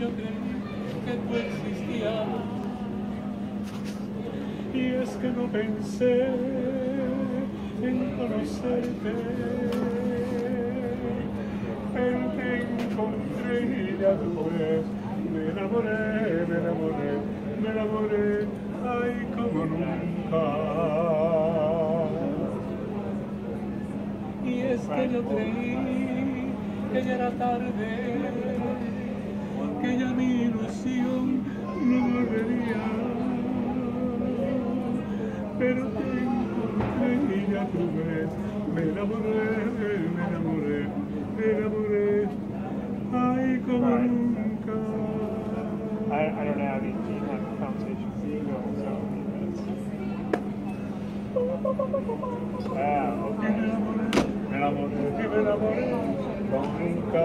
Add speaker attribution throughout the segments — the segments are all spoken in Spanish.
Speaker 1: yo creí que tú existías. Y es que no pensé en conocerte. Pero te encontré y ya tú me enamoré, me enamoré, me enamoré, ay como nunca. Y es que yo creí que ya era tarde, que ya mi ilusión no volvería. Pero te encontré y ya me enamoré, me enamoré, me enamoré, ay como
Speaker 2: Right.
Speaker 1: nunca.
Speaker 2: I, I don't know how these team have conversations go, so. Yeah,
Speaker 1: Y
Speaker 2: okay.
Speaker 1: me enamoré, me enamoré, y me enamoré como nunca.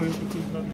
Speaker 1: foi o que eu fiz na vida.